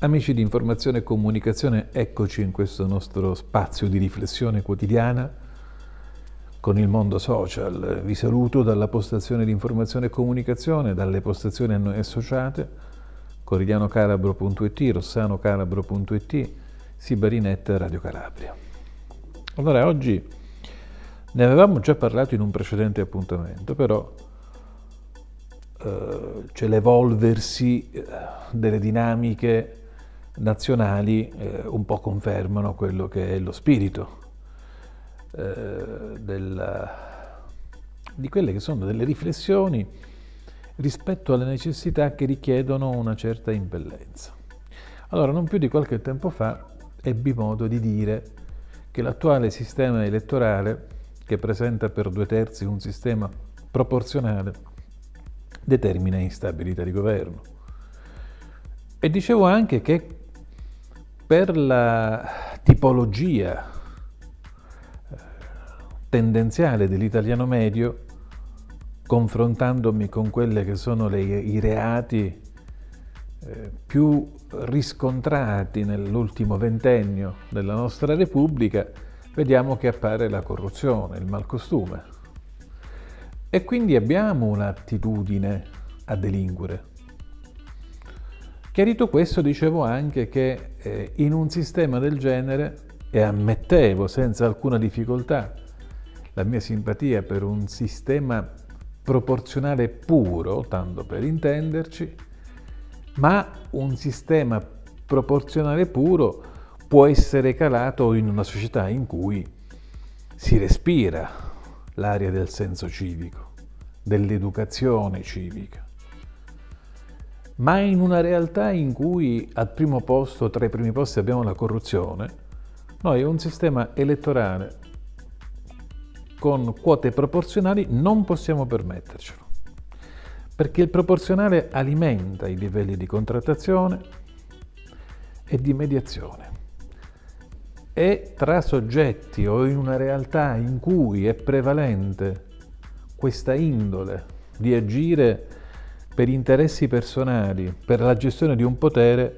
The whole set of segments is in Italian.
Amici di informazione e comunicazione, eccoci in questo nostro spazio di riflessione quotidiana con il mondo social. Vi saluto dalla postazione di informazione e comunicazione, dalle postazioni a noi associate, quotidianocalabro.it, rossanocalabro.it, Sibarinet Radio Calabria. Allora, oggi ne avevamo già parlato in un precedente appuntamento, però eh, c'è l'evolversi eh, delle dinamiche nazionali eh, un po' confermano quello che è lo spirito eh, del, di quelle che sono delle riflessioni rispetto alle necessità che richiedono una certa impellenza. Allora, non più di qualche tempo fa ebbi modo di dire che l'attuale sistema elettorale, che presenta per due terzi un sistema proporzionale, determina instabilità di governo. E dicevo anche che per la tipologia eh, tendenziale dell'italiano medio, confrontandomi con quelli che sono le, i reati più riscontrati nell'ultimo ventennio della nostra Repubblica, vediamo che appare la corruzione, il malcostume. E quindi abbiamo un'attitudine a delinquere. Chiarito questo, dicevo anche che eh, in un sistema del genere, e ammettevo senza alcuna difficoltà la mia simpatia per un sistema proporzionale puro, tanto per intenderci, ma un sistema proporzionale puro può essere calato in una società in cui si respira l'aria del senso civico, dell'educazione civica. Ma in una realtà in cui al primo posto, tra i primi posti abbiamo la corruzione, noi un sistema elettorale con quote proporzionali non possiamo permettercelo, perché il proporzionale alimenta i livelli di contrattazione e di mediazione. E tra soggetti o in una realtà in cui è prevalente questa indole di agire per interessi personali, per la gestione di un potere,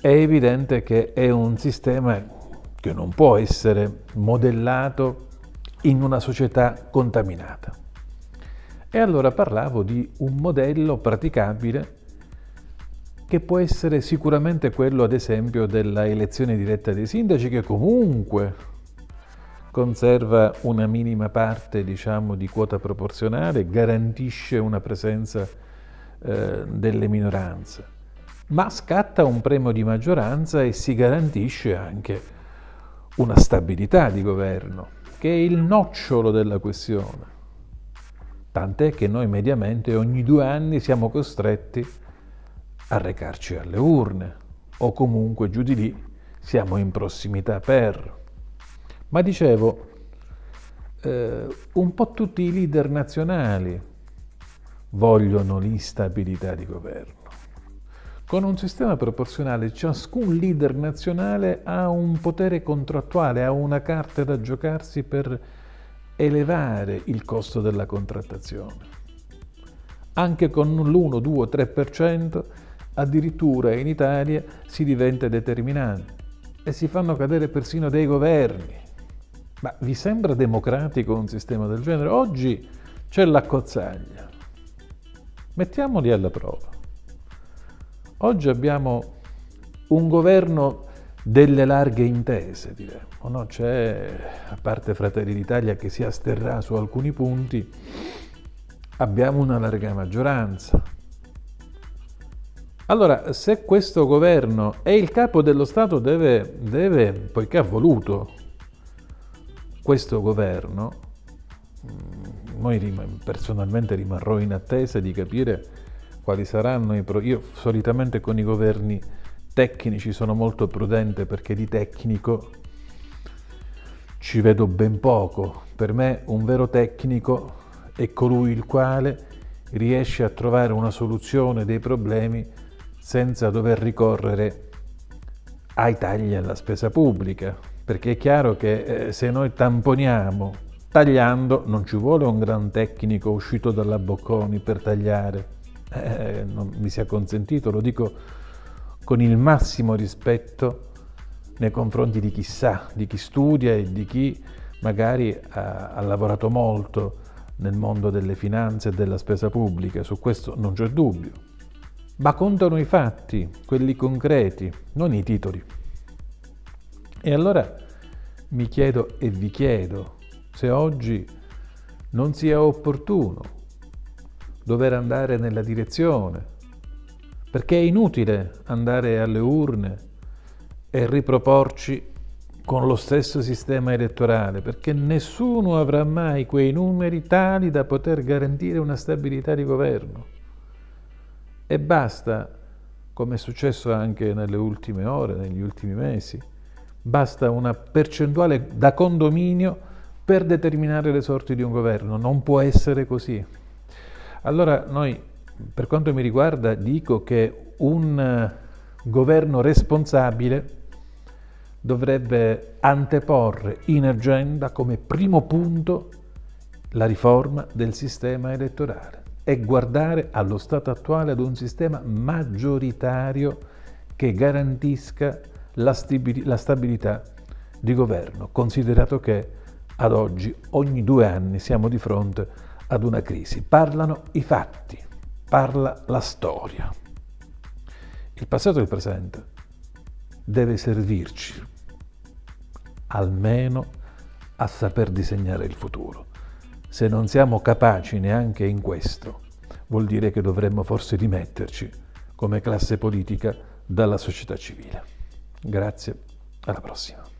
è evidente che è un sistema che non può essere modellato in una società contaminata. E allora parlavo di un modello praticabile che può essere sicuramente quello, ad esempio, della elezione diretta dei sindaci, che comunque conserva una minima parte, diciamo, di quota proporzionale, garantisce una presenza eh, delle minoranze, ma scatta un premio di maggioranza e si garantisce anche una stabilità di governo, che è il nocciolo della questione. Tant'è che noi mediamente ogni due anni siamo costretti a recarci alle urne o comunque giù di lì siamo in prossimità per. Ma dicevo, eh, un po' tutti i leader nazionali, vogliono l'instabilità di governo. Con un sistema proporzionale ciascun leader nazionale ha un potere contrattuale, ha una carta da giocarsi per elevare il costo della contrattazione. Anche con l'1, 2, 3% addirittura in Italia si diventa determinante e si fanno cadere persino dei governi. Ma vi sembra democratico un sistema del genere? Oggi c'è la cozzaglia. Mettiamoli alla prova. Oggi abbiamo un governo delle larghe intese, diremmo. No? C'è, a parte Fratelli d'Italia che si asterrà su alcuni punti, abbiamo una larga maggioranza. Allora, se questo governo e il capo dello Stato deve, deve poiché ha voluto questo governo, noi personalmente rimarrò in attesa di capire quali saranno i... Pro- Io solitamente con i governi tecnici sono molto prudente perché di tecnico ci vedo ben poco. Per me un vero tecnico è colui il quale riesce a trovare una soluzione dei problemi senza dover ricorrere ai tagli alla spesa pubblica, perché è chiaro che eh, se noi tamponiamo tagliando, non ci vuole un gran tecnico uscito dalla Bocconi per tagliare, eh, non mi sia consentito, lo dico con il massimo rispetto nei confronti di chi sa, di chi studia e di chi magari ha, ha lavorato molto nel mondo delle finanze e della spesa pubblica, su questo non c'è dubbio. Ma contano i fatti, quelli concreti, non i titoli. E allora mi chiedo e vi chiedo se oggi non sia opportuno dover andare nella direzione, perché è inutile andare alle urne e riproporci con lo stesso sistema elettorale, perché nessuno avrà mai quei numeri tali da poter garantire una stabilità di governo. E basta, come è successo anche nelle ultime ore, negli ultimi mesi, basta una percentuale da condominio per determinare le sorti di un governo. Non può essere così. Allora noi, per quanto mi riguarda, dico che un governo responsabile dovrebbe anteporre in agenda come primo punto la riforma del sistema elettorale e guardare allo stato attuale ad un sistema maggioritario che garantisca la, la stabilità di governo, considerato che ad oggi ogni due anni siamo di fronte ad una crisi. Parlano i fatti, parla la storia. Il passato e il presente deve servirci almeno a saper disegnare il futuro. Se non siamo capaci neanche in questo, vuol dire che dovremmo forse rimetterci come classe politica dalla società civile. Grazie, alla prossima.